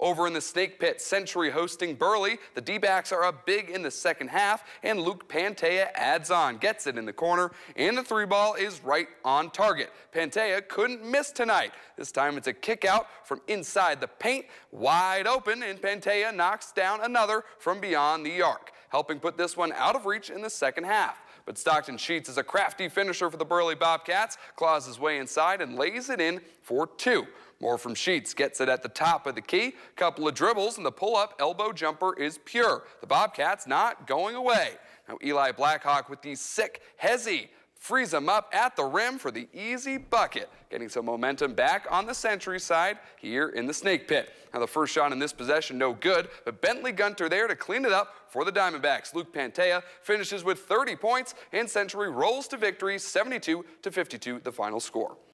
Over in the Snake Pit, Century hosting Burley. The D-backs are up big in the second half, and Luke Panttaja adds on, gets it in the corner, and the three ball is right on target. Panttaja couldn't miss tonight. This time it's a kick out from inside the paint, wide open, and Panttaja knocks down another from beyond the arc, helping put this one out of reach in the second half. But Stockton Sheets is a crafty finisher for the Burley Bobcats, claws his way inside and lays it in for two. More from Sheets, gets it at the top of the key, couple of dribbles, and the pull-up elbow jumper is pure. The Bobcats not going away. Now Eli Blackhawk with the sick hesi frees him up at the rim for the easy bucket, getting some momentum back on the Century side here in the Snake Pit. Now the first shot in this possession, no good, but Bentley Gunter there to clean it up for the Diamondbacks. Luke Panttaja finishes with 30 points, and Century rolls to victory 72 to 52, the final score.